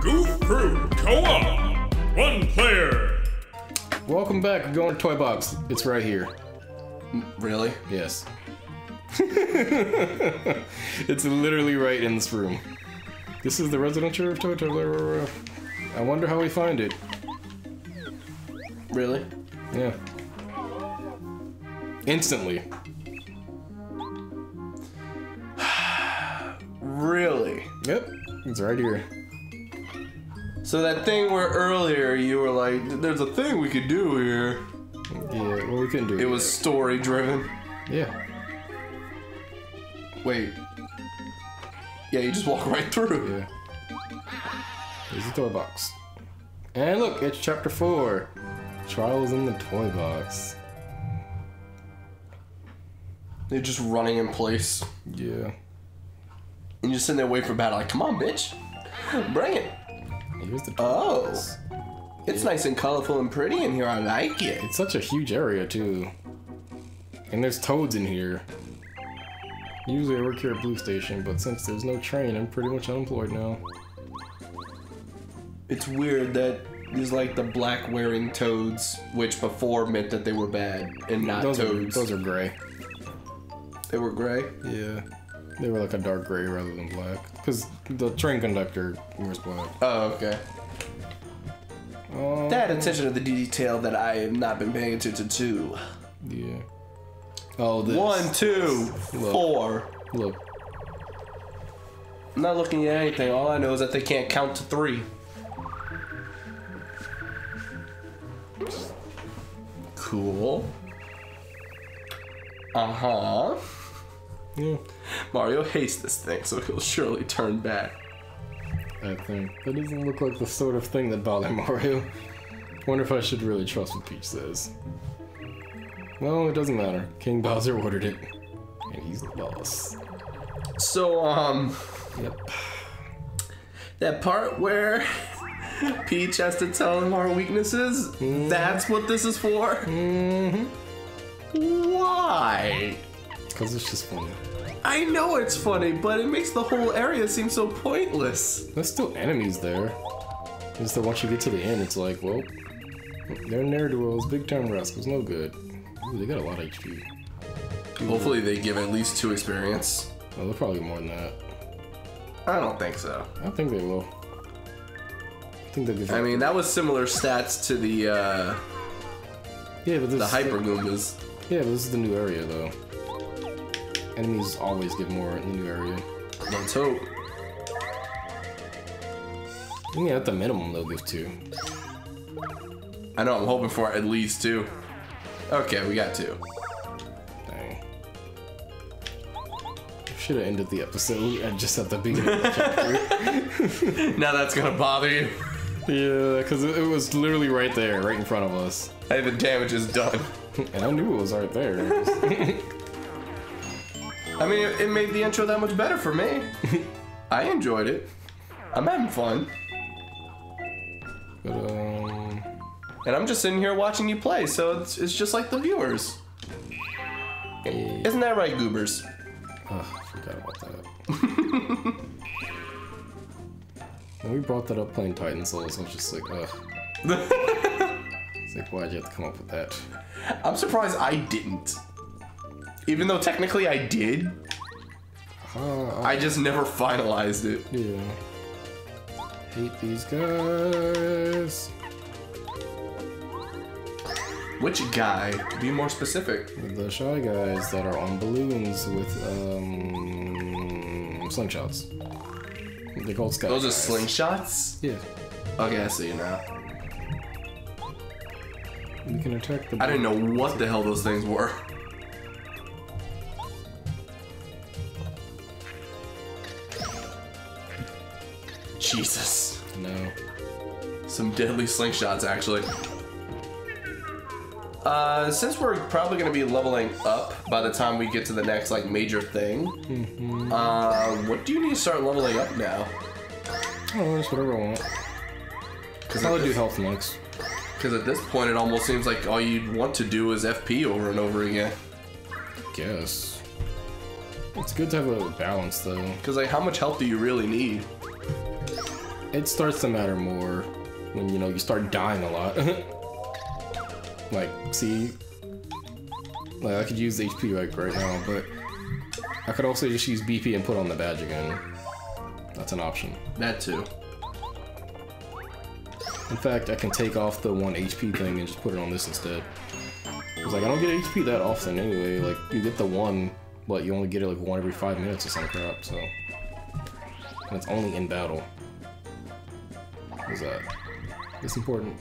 Goof Group Co-op. One player. Welcome back. We're going to Toy Box. It's right here. Really? Yes. it's literally right in this room. This is the resident chair of Toy Toy. I wonder how we find it. Really? Yeah. Instantly. Really? Yep. It's right here. So that thing where earlier you were like, there's a thing we could do here. Yeah, well, we couldn't do it. It was story driven. Yeah. Wait. Yeah, you just walk right through. Yeah. There's the toy box. And look, it's chapter four. Trials in the toy box. They're just running in place. Yeah. And you're sitting there waiting for battle. Like, come on, bitch. Bring it. Here's the Oh. It's nice and colorful and pretty in here. I like it. It's such a huge area too. And there's toads in here. Usually I work here at Blue Station, but since there's no train, I'm pretty much unemployed now. It's weird that there's like the black wearing toads, which before meant that they were bad and not Those are, toads. those are gray. They were gray. Yeah. They were like a dark gray rather than black. Because the train conductor wears black. Oh, okay. Oh, That attention to the detail that I have not been paying attention to. yeah. Oh, this. One, two, Look. four. Look. I'm not looking at anything. All I know is that they can't count to three. Cool. Uh huh. Yeah. Mario hates this thing, so he'll surely turn back. I think. That doesn't look like the sort of thing that bothered Mario. Wonder if I should really trust what Peach says. Well, it doesn't matter. King Bowser ordered it. And he's the boss. So, um, Yep. that part where Peach has to tell him our weaknesses, that's what this is for? Mm-hmm. Why? Because it's just funny. I know it's funny, but it makes the whole area seem so pointless. There's still enemies there. Just that once you get to the end, it's like, well, they're ne'er-do-wells, big-time rascals, no good. Ooh, they got a lot of HP. Hopefully they give at least two experience. Well, they're probably more than that. I don't think so. I think they will. I think they'll give I mean, that was similar stats to the uh, yeah, but this the Hyper Goombas. Yeah, but this is the new area, though. Enemies always get more in the new area. Let's hope. Yeah, at the minimum, they'll give two. I know I'm hoping for at least two. Okay, we got two. Dang. Should have ended the episode at just at the beginning of the chapter. Now that's gonna bother you. Yeah, because it it was literally right there, right in front of us. Hey, the damage is done. And I knew it was right there. I mean, it, it made the intro that much better for me. I enjoyed it. I'm having fun. but, um... And I'm just sitting here watching you play, so it's, it's just like the viewers. eh, Isn't that right, goobers? ugh, I forgot about that. when we brought that up playing Titan Souls, I was just like, ugh. It's like, why'd you have to come up with that? I'm surprised I didn't. Even though technically I did, Uh, I just never finalized it. Yeah. Hate these guys. Which guy? Be more specific. The shy guys that are on balloons with um slingshots. They're called sky. Those are slingshots? Yeah. Okay, I see you now. We can attack the. I didn't know what the hell those things were. Jesus. No. Some deadly slingshots, actually. Uh, since we're probably going to be leveling up by the time we get to the next, like, major thing, uh, what do you need to start leveling up now? Oh, just whatever I want. Because I'll at, do health next. 'cause at this point, it almost seems like all you'd want to do is FP over and over again. Guess. It's good to have a balance though. Because, like, how much health do you really need? It starts to matter more when you know you start dying a lot. like, see, like I could use HP like right now, but I could also just use BP and put on the badge again. That's an option. That too. In fact, I can take off the one HP thing and just put it on this instead. Cause like I don't get HP that often anyway. Like you get the one, but you only get it like one every five minutes or some crap. So and it's only in battle. What's that? This important?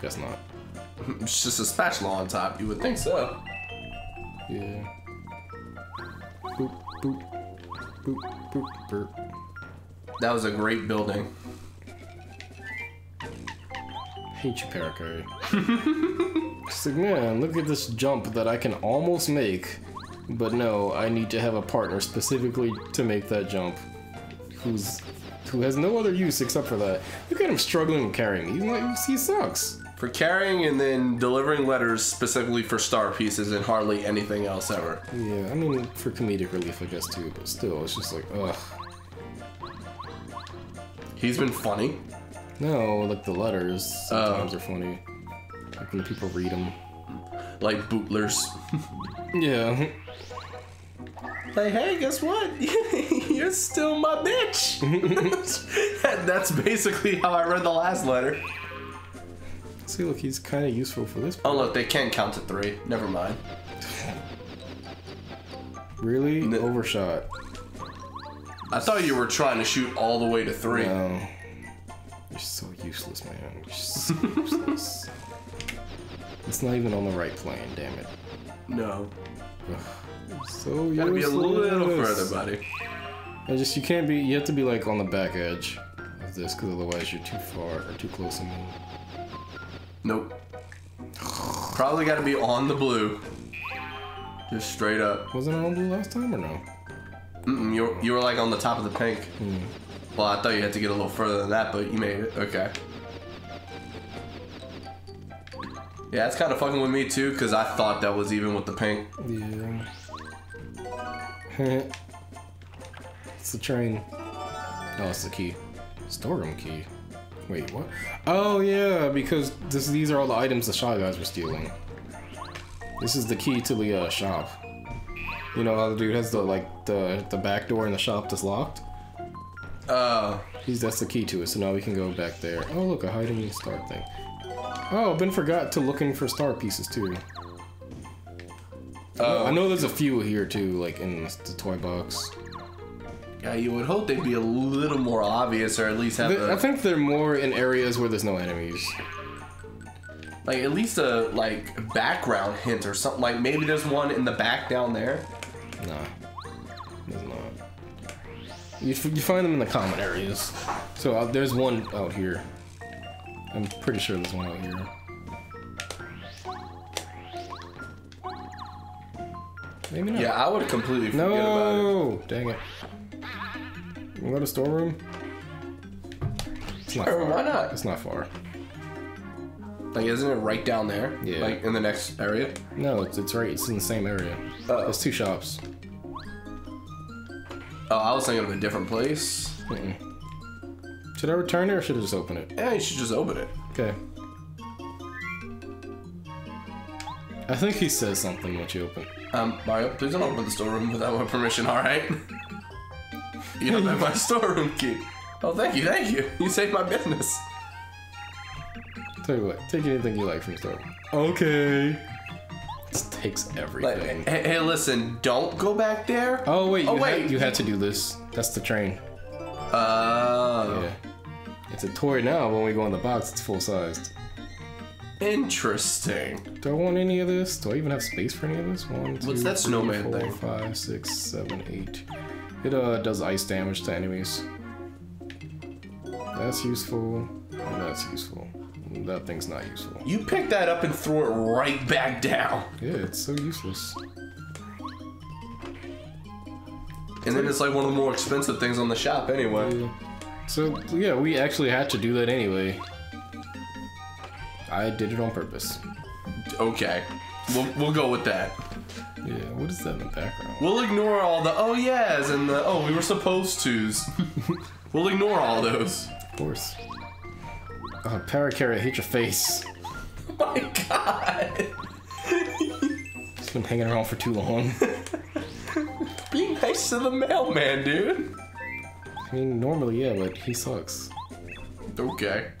Guess not. It's just a spatula on top. You would think so. Yeah. Boop boop boop boop boop. That was a great building. Hate you, Parakarry. It's like, man, look at this jump that I can almost make, but no, I need to have a partner specifically to make that jump, who's who has no other use except for that. Look at him struggling with carrying. He's like, he sucks. For carrying and then delivering letters specifically for star pieces and hardly anything else ever. Yeah, I mean, for comedic relief, I guess too, but still, it's just like, ugh. He's been funny. No, like the letters sometimes oh. are funny. Like when people read them. Like Bootler's. Yeah. Like, hey, guess what? You're still my bitch. That's basically how I read the last letter. See, look, he's kind of useful for this. Oh, look, they can count to three. Never mind. Really? No. Overshot. I thought you were trying to shoot all the way to three. No. You're so useless, man. You're so useless. It's not even on the right plane, damn it. No. So you Gotta be a little further, buddy. And just you can't be. You have to be like on the back edge of this, because otherwise you're too far or too close. I mean, Nope. Probably gotta be on the blue. Just straight up. wasn't it on blue last time or no? Mm-mm, you were, you were like on the top of the pink. Hmm. Well, I thought you had to get a little further than that, but you made it. Okay. Yeah, it's kind of fucking with me too, because I thought that was even with the pink. Yeah. it's the train. Oh, it's the key. Storeroom key. Wait, what? Oh yeah, because this, these are all the items the Shy Guys were stealing. This is the key to the uh, shop. You know how the dude has the like the the back door in the shop that's locked? Uh, He's that's the key to it, so now we can go back there. Oh look, a hiding star thing. Oh, Ben forgot to looking for star pieces too. Oh. I know there's a few here too, like in the toy box. yeah, you would hope they'd be a little more obvious, or at least have Th- a, I think they're more in areas where there's no enemies. like at least a like background hint or something. Like maybe there's one in the back down there. Nah, there's not. You, f- you find them in the common areas. So uh, there's one out here. I'm pretty sure there's one out here. Maybe not. Yeah, I would completely forget about it. No! Dang it. You go to storeroom? It's not Sure, far. why not? It's not far. Like, isn't it right down there? Yeah. Like in the next area. No, it's, it's right. It's in the same area. Oh. There's two shops. Oh, I was thinking of a different place. Mm-mm. Should I return it or should I just open it? Yeah, you should just open it. Okay. I think he says something once you open. Um, Mario, please don't open the storeroom without my permission, alright? you don't have my storeroom key. Oh, thank you, thank you. You saved my business. Tell you what, take anything you like from the store. Okay. This takes Like, everything. hey, hey, listen, don't go back there. oh wait, you, oh, had- wait. you had to do this. That's the train. Yeah. It's a toy now. When we go in the box, it's full sized. interesting. Do I want any of this? Do I even have space for any of this? One, two, What's that three, snowman four, thing? five, six, seven, eight. It uh does ice damage to enemies. That's useful. And that's useful. That thing's not useful. You picked that up and threw it right back down. Yeah, it's so useless. And then it's like one of the more expensive things on the shop anyway. Yeah. So yeah, we actually had to do that anyway. I did it on purpose. Okay. We'll, we'll go with that. Yeah, what is that in the background? We'll ignore all the oh yes and the oh we were supposed to's. we'll ignore all those. Of course. Uh, oh, Parakarry, I hate your face. Oh my god. It's been hanging around for too long. Be nice to the mailman, dude. I mean, normally, yeah, but he sucks. Okay.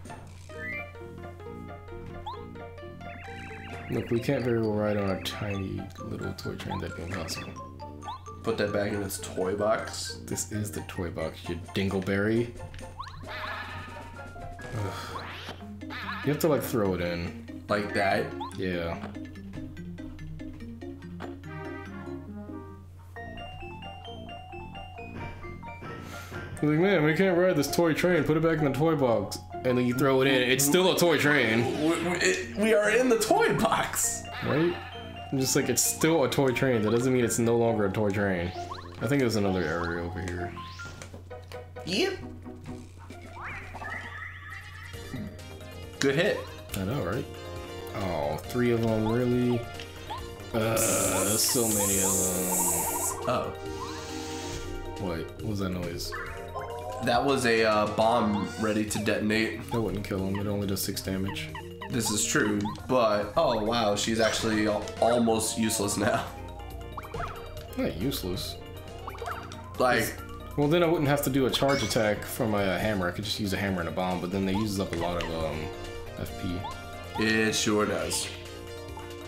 Look, we can't very well ride on a tiny little toy train that can possible. Put that back in its toy box. This is the toy box, you dingleberry. Ugh. You have to like throw it in. Like that. Yeah. Like, man, we can't ride this toy train. Put it back in the toy box. And then you throw it in. It's still a toy train, We, we, we are in the toy box. right? I'm just like, it's still a toy train. That doesn't mean it's no longer a toy train. I think there's another area over here. Yep. Good hit. I know, right? Oh, three of them, really? Uh, so many of them. Oh. What? What was that noise? That was a uh, bomb ready to detonate. That wouldn't kill him. It only does six damage. This is true, but oh wow, she's actually almost useless now. Not useless. Like, Well, then I wouldn't have to do a charge attack for my uh, hammer. I could just use a hammer and a bomb, but then they uses up a lot of um, FP. it sure does.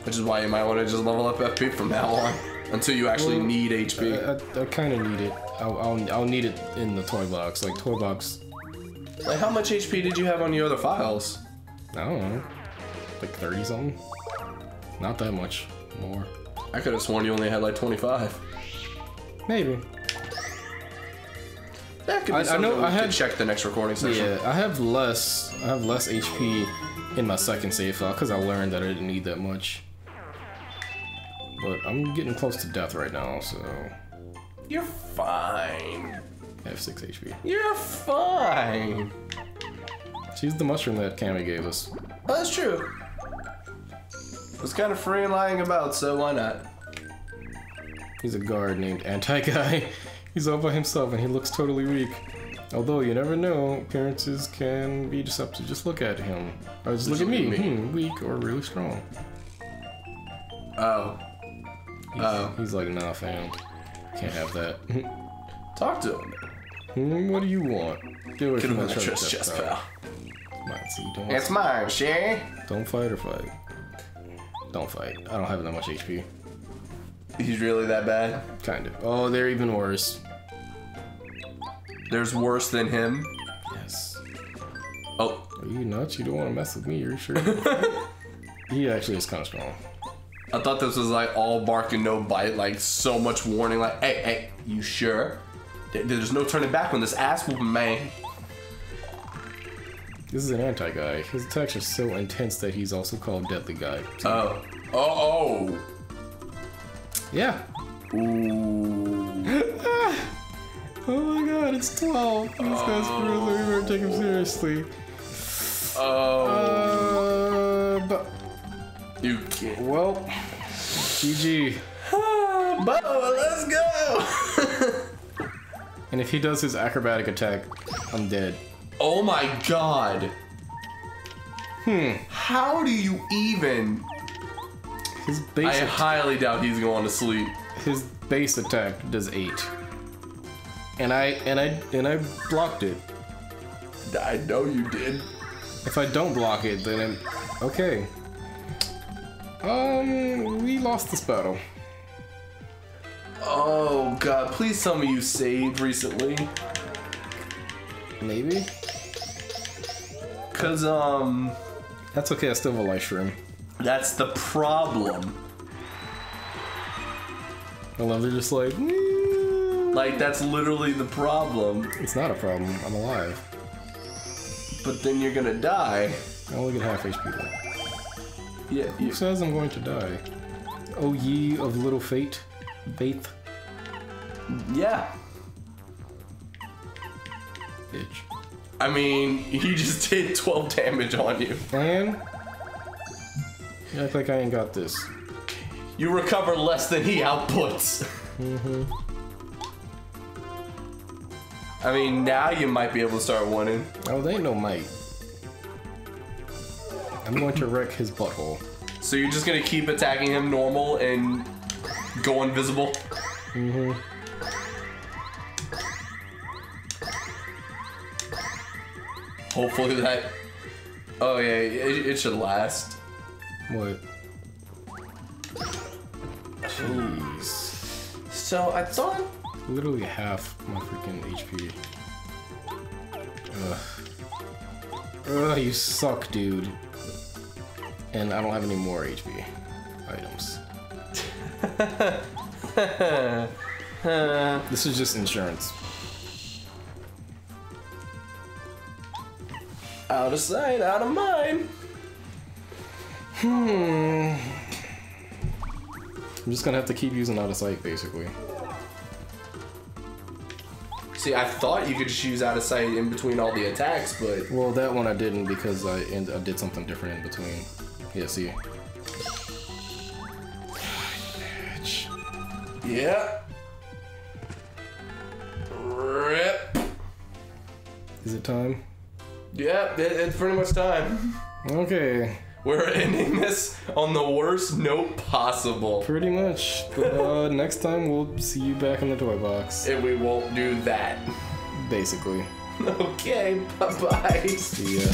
Which is why you might want to just level up FP from now on until you actually Well, need HP. I, I, I kind of need it. I'll, I'll, I'll need it in the toy box. Like, toy box, Like, how much HP did you have on your other files? I don't know. Like 30 something? Not that much more. I could have sworn you only had like 25. Maybe. That could be I- I something know we I had- check the next recording session. Yeah, I have less. I have less HP in my second save file because I learned that I didn't need that much. But I'm getting close to death right now, so You're fine. I have six HP. You're fine. She's the mushroom that Cammy gave us. Oh, that's true. Was kind of free and lying about, so why not? He's a guard named Anti Guy. He's all by himself and he looks totally weak. Although you never know, appearances can be deceptive. Just look at him. Or just look at me. Hmm, weak or really strong. Oh. He's, Oh. he's like, nah, fam. Can't have that. Talk to him. Hmm, what do you want? Get away Get from him my in the chest, chest, chest, pal. Come on, see, don't, It's mine, Shay. don't fight or fight. Don't fight. I don't have that much HP. He's really that bad? Kind of. Oh, they're even worse. There's worse than him. Yes. Oh, Are you nuts? You don't want to mess with me, are you sure? he actually is kind of strong. I thought this was like all bark and no bite, like so much warning. Like, hey, hey, you sure? There's no turning back on this ass whooping, man. This is an anti-guy. His attacks are so intense that he's also called Deadly Guy. Oh, oh, Yeah. oh. Ooh. Oh my god, it's 12. These guys really better take him seriously. Oh. Uh, but, You can't. well, GG. Bo, let's go. And if he does his acrobatic attack, I'm dead. oh my god. Hmm. How do you even? His base. I highly doubt he's going to sleep. his base attack does eight. And I and I and I blocked it. I know you did. If I don't block it, then I'm okay. Um, we lost this battle. Oh god, please tell me you saved recently. Maybe. Cause um That's okay. I still have a life shroom. that's the problem. I love they're just like. "Mm." Like that's literally the problem. It's not a problem. I'm alive. But then you're gonna die. I only get half HP though. Yeah, you, Who says I'm going to die? Oh ye of little fate, faith, yeah. bitch. I mean, he just did 12 damage on you. Man, you act like I ain't got this. You recover less than he outputs. Mm-hmm. I mean, now you might be able to start winning. Oh, they ain't no might. I'm going to wreck his butthole. So you're just gonna keep attacking him normal and go invisible? Mm-hmm. Hopefully that. Oh yeah, it, it should last. What? Jeez. So I thought. Literally half my freaking HP. Ugh. Ugh, you suck, dude. And I don't have any more HP items. this is just insurance. Out of sight, out of mind. Hmm. I'm just gonna have to keep using out of sight, basically. See, I thought you could just use out of sight in between all the attacks, but Well, that one I didn't because I, I did something different in between. Yeah, see. Bitch. yeah. Rip. Is it time? Yep, it, it's pretty much time. Okay, We're ending this on the worst note possible. pretty much. But uh, next time we'll see you back in the toy box. And we won't do that. Basically. Okay, bye bye. See ya.